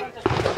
Bye.